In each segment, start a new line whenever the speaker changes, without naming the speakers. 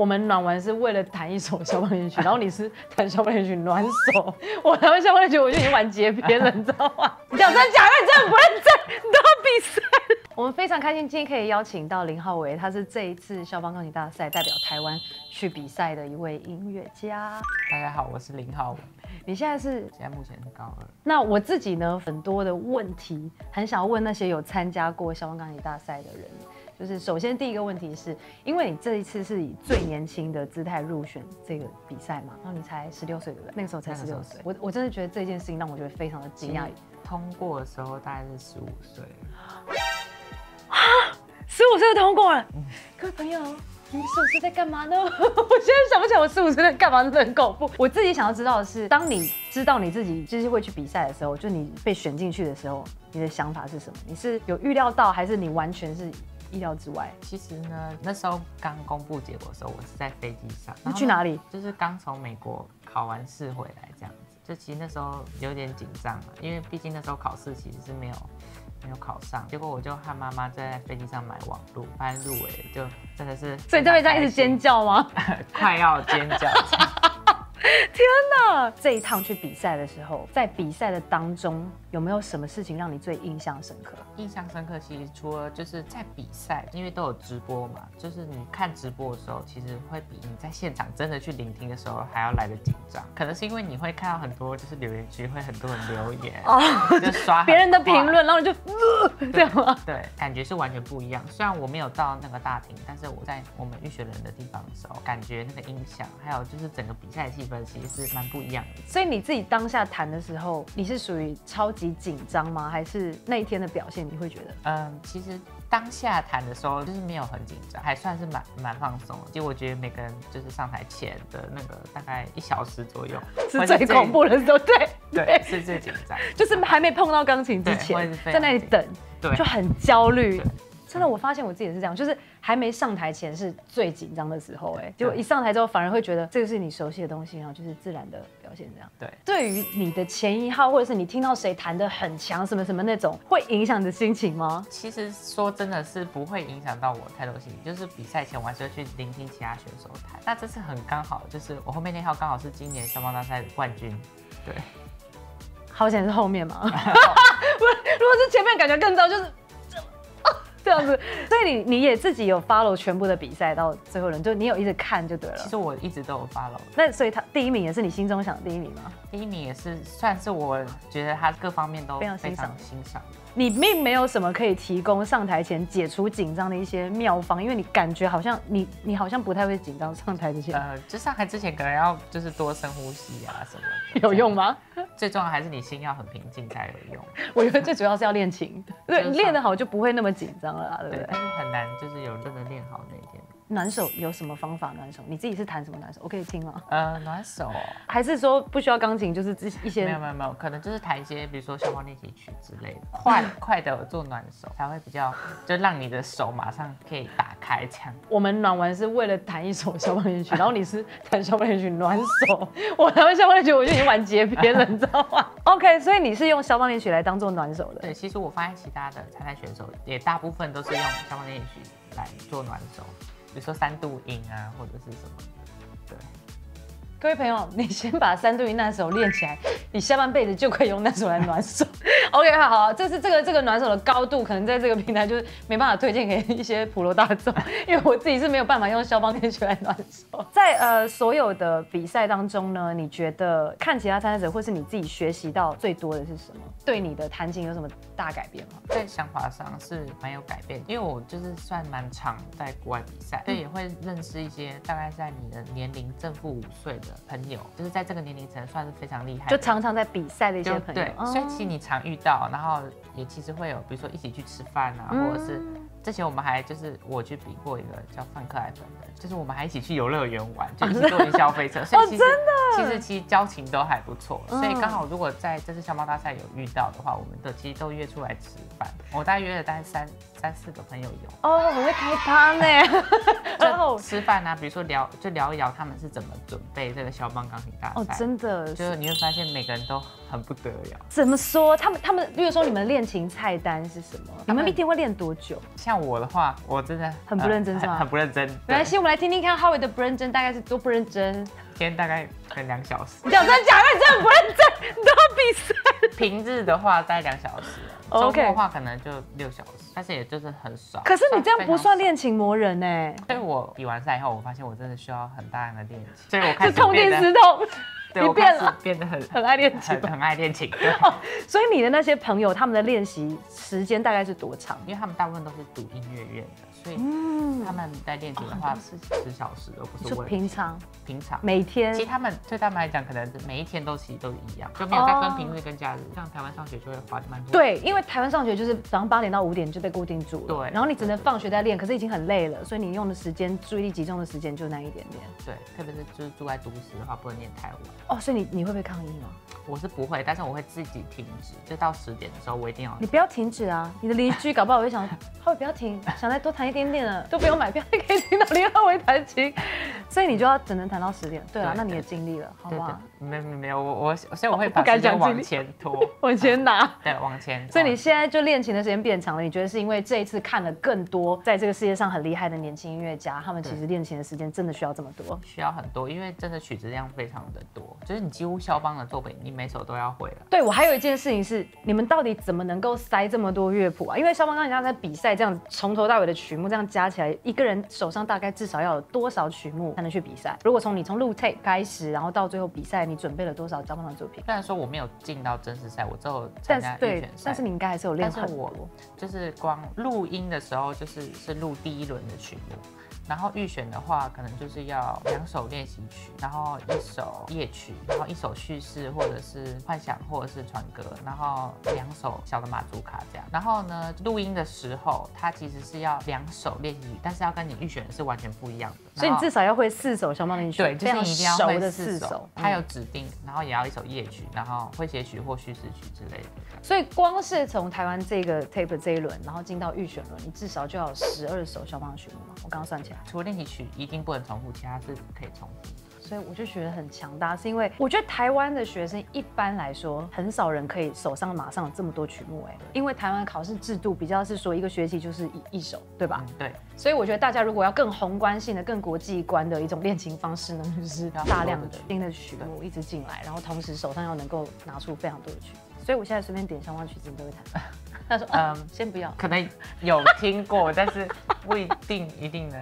我们暖完是为了弹一首消防员曲，然后你是弹消防员曲暖手，我弹完消防员曲我就已经玩结篇了，你知道吗？你讲真假的，你真的不认真，你都要比赛。我们非常开心，今天可以邀请到林浩维，他是这一次消防钢琴大赛代表台湾去比赛的一位音乐家。
大家好，我是林浩伟，
你现在是
现在目前是高二。
那我自己呢，很多的问题很想要问那些有参加过消防钢琴大赛的人。就是首先第一个问题是，因为你这一次是以最年轻的姿态入选这个比赛嘛，然后你才十六岁，对不对？那个时候才十六岁，我我真的觉得这件事情让我觉得非常的惊讶。
通过的时候大概是十五岁。
啊十五岁就通过了，各位朋友，你们十五岁在干嘛呢？我现在想不起来我是不是在干嘛，真的很恐怖。我自己想要知道的是，当你知道你自己就是会去比赛的时候，就你被选进去的时候，你的想法是什么？你是有预料到，还是你完全是意料之外？
其实呢，那时候刚公布结果的时候，我是在飞机上。
你去哪里？
就是刚从美国考完试回来，这样子。就其实那时候有点紧张嘛，因为毕竟那时候考试其实是没有。没有考上，结果我就和妈妈在飞机上买网路，发现入围，就真的是，
所以这边在一直尖叫吗？
快要尖叫。
天哪！这一趟去比赛的时候，在比赛的当中，有没有什么事情让你最印象深刻？
印象深刻，其实除了就是在比赛，因为都有直播嘛，就是你看直播的时候，其实会比你在现场真的去聆听的时候还要来的紧张。可能是因为你会看到很多就是留言区会很多人留言，哦，就 刷
别人的评论，然后你就这样吗？
对，感觉是完全不一样。虽然我没有到那个大厅，但是我在我们预选人的地方的时候，感觉那个音响，还有就是整个比赛气氛。其实是蛮不一样的，
所以你自己当下弹的时候，你是属于超级紧张吗？还是那一天的表现你会觉得？
嗯，其实当下弹的时候就是没有很紧张，还算是蛮蛮放松。其实我觉得每个人就是上台前的那个大概一小时左右
是最恐怖的时候，对
对，是最紧张，
就是还没碰到钢琴之前，在那里等，对，就很焦虑。真的，我发现我自己也是这样，就是还没上台前是最紧张的时候，哎，结果一上台之后反而会觉得这个是你熟悉的东西，然后就是自然的表现这样。
对，
对于你的前一号，或者是你听到谁弹的很强，什么什么那种，会影响你的心情吗？
其实说真的是不会影响到我太多心情，就是比赛前我还是会去聆听其他选手弹。那这次很刚好，就是我后面那号刚好是今年消防大赛的冠军，对。
好险是后面嘛，不，如果是前面感觉更糟，就是。这样子，所以你你也自己有 follow 全部的比赛到最后人，就你有一直看就对了。
其实我一直都有 follow。
那所以他第一名也是你心中想的第一名吗？
第一名也是算是我觉得他各方面都非常欣赏欣赏。
你并没有什么可以提供上台前解除紧张的一些妙方，因为你感觉好像你你好像不太会紧张上台之前。呃，
就上台之前可能要就是多深呼吸啊什么。
有用吗？
最重要还是你心要很平静才有用。
我觉得最主要是要练琴，对，练得好就不会那么紧张了，对不对？
但是很难，就是有真的练好那一天。
暖手有什么方法？暖手你自己是弹什么暖手？我可以听吗？
呃，暖手
还是说不需要钢琴，就是一些
没有没有没有，可能就是弹一些，比如说消防练习曲之类的，快快的做暖手才会比较，就让你的手马上可以打开这样。
我们暖完是为了弹一首消防练习曲，然后你是弹消防练习曲暖手，我弹完消防练习曲我就已经玩结篇了，你知道吗？OK，所以你是用消防练习曲来当做暖手的。
对，其实我发现其他的参赛选手也大部分都是用消防练习曲来做暖手。比如说三度音啊，或者是什么，对。
各位朋友，你先把三对一那手练起来，你下半辈子就可以用那手来暖手。OK，好，好，这是这个这个暖手的高度，可能在这个平台就是没办法推荐给一些普罗大众，因为我自己是没有办法用消防电曲来暖手。在呃所有的比赛当中呢，你觉得看其他参赛者或是你自己学习到最多的是什么？对你的弹琴有什么大改变吗？
在想法上是蛮有改变，因为我就是算蛮常在国外比赛，所以也会认识一些大概在你的年龄正负五岁的。朋友就是在这个年龄层算是非常厉害，
就常常在比赛的一些朋友，
对，所以其实你常遇到，然后也其实会有，比如说一起去吃饭啊，或者是。之前我们还就是我去比过一个叫范克莱芬的，就是我们还一起去游乐园玩，就一起坐云霄飞车，
所以其实
其实其实交情都还不错，所以刚好如果在这次肖邦大赛有遇到的话，我们的其实都约出来吃饭，我大概约了大概三三四个朋友有
哦，很会开趴呢，
然后吃饭啊，比如说聊就聊一聊他们是怎么准备这个肖邦钢琴大赛，
哦，真的，
就是你会发现每个人都很不得了。
怎么说？他们他们，比如说你们练琴菜单是什么？你们一天会练多久？
像我的话，我真的
很不认真是吗
很很不认真。
没关系，我们来听听看 Howie 的不认真大概是多不认真。
一天大概可能两小时。
你讲真假的？你真的不认真，你都要比赛。
平日的话大概两小时，周末的话可能就六小时，但是也就是很少。
可是你这样不算
非
练琴磨人呢。
所以我比完赛以后，我发现我真的需要很大量的练习，所以我开
是
始
痛定思，痛，
对
你
我
变了，
变得很
很爱练琴
很。很爱练琴，对，
所以你的那些朋友，他们的练习时间大概是多长？
因为他们大部分都是读音乐院的，所以
嗯
他们在练琴的话
哦很多时
十小时都不是问题。
平常
平常。
每天
其实他们对他们来讲，可能每一天都其实都一样，就没有在
哦
分平日跟假日。像台湾上学就会花蛮多。
对，因为台湾上学就是早上八点到五点就被固定住了，
对
然后你只能放学再练，可是已经很累了，所以你用的时间、注意力集中的时间就那一点点。
对，特别是就是住在都市的话，不能练太晚。
哦，所以你你会不会抗议吗？
我是不会，但是我会自己停止，就到十点的时候我一定要
你不要停止啊！你的邻居搞不好会想，他会不要停，想再多弹一点点了，都不用买票，可以听到林浩伟弹琴，所以你就要只能弹到十点。对啊，
对
那你也尽力了，好
对
不好？
对，没没没有我我所以我会
哦不敢
把时间
讲尽力
往前拖，
往前拿。
对，往前。
所以你现在就练琴的时间变长了，你觉得是因为这一次看了更多在这个世界上很厉害的年轻音乐家，他们其实练琴的时间真的需要这么多？
需要很多，因为真的曲子量非常的多，就是你几乎肖邦的作品，你每首都要会了。
对我还有一件事情是，你们到底怎么能够塞这么多乐谱啊？因为肖邦刚人家在比赛这样从头到尾的曲目这样加起来，一个人手上大概至少要有多少曲目才能去比赛？如果从你从录 tape 开始，然后到最后比赛，你准备了多少交棒的作品？
虽然说我没有进到正式赛，我只有参加预选，赛，
但是你应该还是有练
但是我。就是光录音的时候，就是是录第一轮的曲目，然后预选的话，可能就是要两首练习曲，然后一首夜曲，然后一首叙事或者是幻想或者是传歌，然后两首小的马祖卡这样。然后呢，录音的时候，它其实是要两首练习曲，但是要跟你预选的是完全不一样的。
所以你至少要会四首肖邦练习曲，
对，就是你一定要会四首。它有
嗯
指定，然后也要一首夜曲，然后会写曲或叙事曲之类的。
所以光是从台湾这个 tape 这一轮，然后进到预选轮，你至少就要有十二首肖邦的曲目嘛？我刚刚算起来。
除了练习曲一定不能重复，其他是可以重复。
所以我就觉得很强大，是因为我觉得台湾的学生一般来说很少人可以手上马上有这么多曲目哎，因为台湾考试制度比较是说一个学期就是一一首，对吧？
嗯，对。
所以我觉得大家如果要更宏观性的、更国际观的一种练琴方式呢，就是大量的新的曲目一直进来，然后同时手上要能够拿出非常多的曲子。所以我现在随便点相关曲子，你都会弹。他说，嗯
嗯，
先不要。
可能有听过，但是不一定一定能。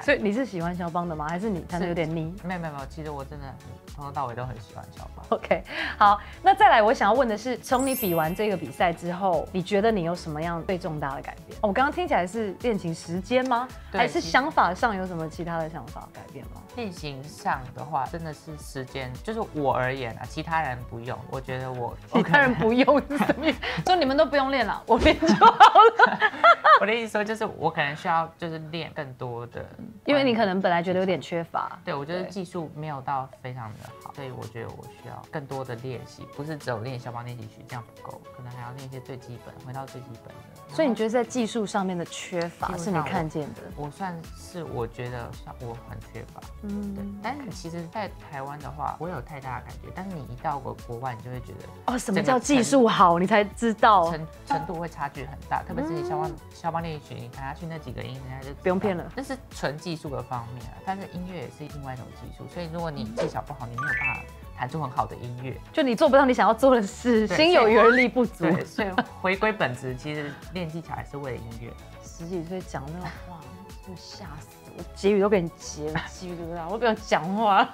所以你是喜欢肖邦的吗？还是你弹的有点腻？
没有没有没有，其实我真的从头到尾都很喜欢肖邦。
OK，好，那再来，我想要问的是，从你比完这个比赛之后，你觉得你有什么样最重大的改变？哦我刚刚听起来是练琴时间吗？
对
还是想法上有什么其他的想法改变吗？
练琴上的话，真的是时间，就是我而言啊，其他人不用。我觉得我
其他人不用是什么意思？说你们都不用练了，我练就好了。
我的意思说，就是我可能需要就是练更多的，
因为你可能本来觉得有点缺乏。
对我觉得技术没有到非常的好，所以我觉得我需要更多的练习，不是只有练肖邦练习曲这样不够，可能还要练一些最基本，回到最基本的。
所以你觉得在技术上面的缺乏是你看见的？
我算是我觉得算我很缺乏，
嗯
对。但是其实，在台湾的话，我有太大的感觉，但是你一到国国外，你就会觉得
哦，什么叫技术好？你才知道。
程程度会差距很大，特别是你肖邦肖邦练习曲，你弹下去那几个音，人家就
不用骗了
那是纯技术的方面啊，但是音乐也是另外一种技术，所以如果你技巧不好，你没有办法弹出很好的音乐。
就你做不到你想要做的事，心有余而力不足。
对，所以回归本质，其实练技巧还是为了音乐。
十几岁讲那种话，就吓死我！结语都给你结了，记不到，我不要讲话。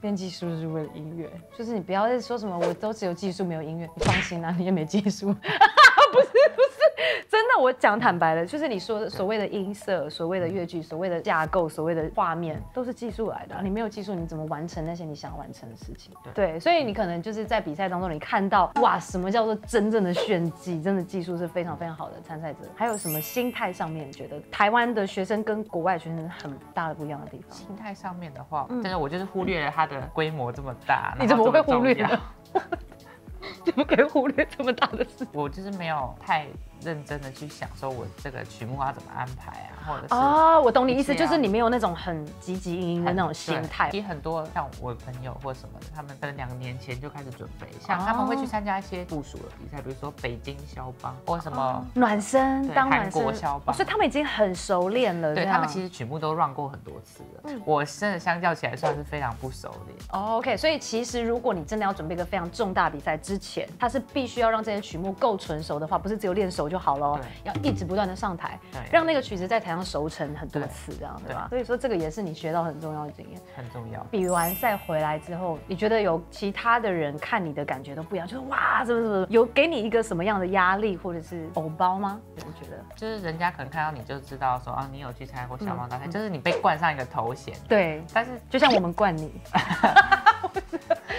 练技术是为了音乐，就是你不要再说什么我都只有技术没有音乐，你放心啦、你也没技术。不是不是，真的，我讲坦白了，就是你说的所谓的音色、所谓的乐句、所谓的架构、所谓的画面，都是技术来的啊、你没有技术，你怎么完成那些你想完成的事情？对，所以你可能就是在比赛当中，你看到哇，什么叫做真正的炫技，真的技术是非常非常好的参赛者。还有什么心态上面，觉得台湾的学生跟国外学生很大的不一样的地方？
心态上面的话，但是我就是忽略了它的规模这么大。
嗯你怎么会忽略？怎么可以忽略这么大的事？
我就是没有太认真的去想说我这个曲目要怎么安排啊，或者是
哦，我懂你意思，就是你没有那种很积极营营的那种心态
其。实很多像我朋友或什么的，他们可能两年前就开始准备，像他们会去参加一些附属的比赛，比如说北京肖邦或什么。
暖身当暖
韩国肖邦
哦所以他们已经很熟练了。
对他们其实曲目都 run 过很多次了，嗯我真的相较起来算是非常不熟练。
哦 OK，所以其实如果你真的要准备一个非常重大比赛之前，他是必须要让这些曲目够纯熟的话，不是只有练熟就好了哦，要一直不断的上台，
对
让那个曲子在台上熟成很多次，这样对
对
吧？所以说这个也是你学到很重要的经验。
很重要。
比完赛回来之后，你觉得有其他的人看你的感觉都不一样，就是哇，怎么怎么有给你一个什么样的压力或者是偶包吗？我觉得
就是人家可能看到你就知道说啊，你有去参加过小猫大赛，就是你被冠上一个头衔。
对，
但是
就像我们冠你。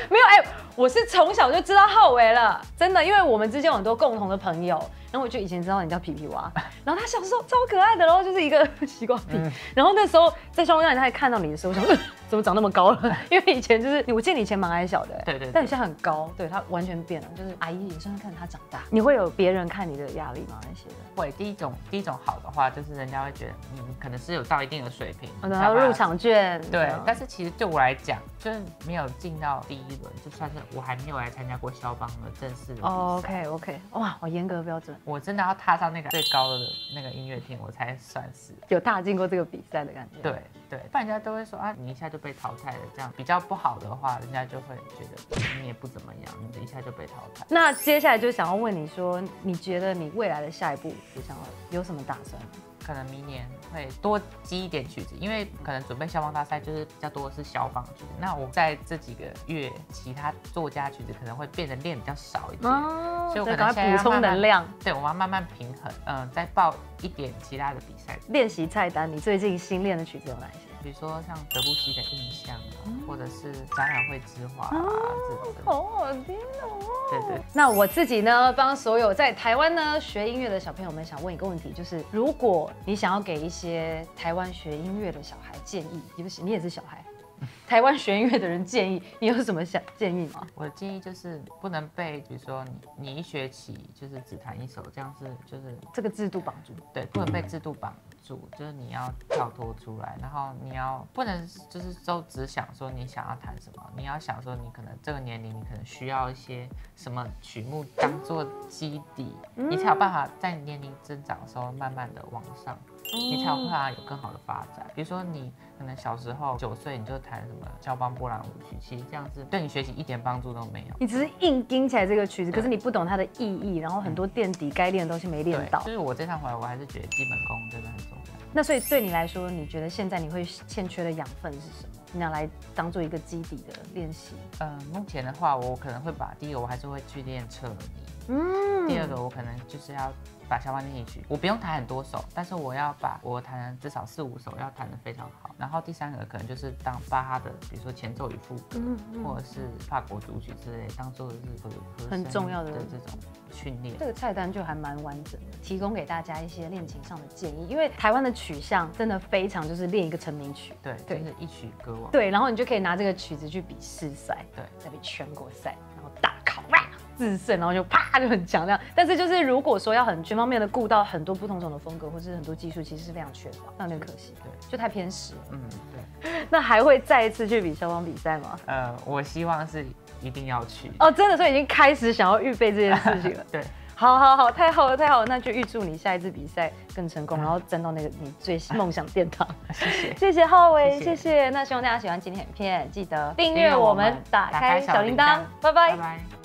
没有哎、我是从小就知道浩维了，真的，因为我们之间有很多共同的朋友，然后我就以前知道你叫皮皮蛙，然后他小时候超可爱的，然后就是一个 西瓜皮，然后那时候在双胞胎他还看到你的时候，我想说呃 怎么长那么高了？因为以前就是我记得你以前蛮矮小的、哎
对对对
但你现在很高，对他完全变了，就是阿姨也算是看着他长大。你会有别人看你的压力吗？那些的？
会第一种第一种好的话，就是人家会觉得你可能是有到一定的水平，
然后入场券，
对
嗯，
但是其实对我来讲，就是没有进到第一轮，就算是我还没有来参加过肖邦的正式
，OK OK，哇，好严格的标准，
我真的要踏上那个最高的那个音乐厅，我才算是。
有踏进过这个比赛的感觉。
对对，不然人家都会说啊，你一下就被淘汰了，这样比较不好的话，人家就会觉得你也不怎么样，你一下就被淘汰。
那接下来就想要问你说，你觉得你未来的下一步就想要有什么打算？
可能明年会多积一点曲子，因为可能准备消防大赛就是比较多的是消防曲子。那我在这几个月，其他作家曲子可能会变得练比较少一点。
哦
所以我可能现在要
补充能量，
对，我要慢慢平衡，嗯、再报一点其他的比赛，
练习菜单。你最近新练的曲子有哪一些？
比如说像德布西的印象啊，或者是展览会之华啊、这种的。
好好听哦。
对对。
那我自己呢，帮所有在台湾呢学音乐的小朋友们，想问一个问题，就是如果你想要给一些台湾学音乐的小孩建议，对不起，你也是小孩，台湾学音乐的人建议，你有什么想建议吗？
我的建议就是不能被，比如说你你一学期就是只弹一首，这样是就是
这个制度绑住。
对，不能被制度绑住，就是你要跳脱出来，然后你要不能就是都只想说你想要弹什么，你要想说你可能这个年龄你可能需要一些什么曲目当做基底，你才有办法在年龄增长的时候慢慢的往上，你才有办法有更好的发展。比如说你可能小时候九岁你就弹什么肖邦波兰舞曲，其实这样子对你学习一点帮助都没有。
你只是硬盯起来这个曲子，可是你不懂它的意义，然后很多垫底该练的东西没练，到
就。是我这趟回来，我还是觉得基本功真的很重要。
那所以对你来说，你觉得现在你会欠缺的养分是什么？你拿来当做一个基底的练习。
嗯，目前的话，我可能会把第一个，我还是会去练彻尼。
嗯
第二个，我可能就是要把肖邦练习曲，我不用弹很多首，但是我要把我弹至少四五首要弹得非常好。然后第三个可能就是当巴哈的，比如说前奏与副歌，
嗯
或者是法国组曲之类，当做是和和
很重要的
的这种训练
这。个菜单就还蛮完整的，提供给大家一些练琴上的建议。因为台湾的取向真的非常就是练一个成名曲，
对，
对
就是一曲歌王。
对，然后你就可以拿这个曲子去比试赛，
对
再比全国赛，自胜，然后就啪就很强这样。但是就是如果说要很全方面的顾到很多不同种的风格或是很多技术，其实是非常缺乏，那有点可惜，
对，
就太偏食了。
嗯，对。
那还会再一次去比消防比赛吗？
呃，我希望是一定要去。
哦，真的，所以已经开始想要预备这件事情了。
对，
好好好，太好了太好了，那就预祝你下一次比赛更成功，然后站到那个你最梦想殿堂。
谢谢。
谢谢浩伟，
谢谢
谢谢。那希望大家喜欢今天影片，记得订阅我们，打开小铃铛，拜拜
拜拜。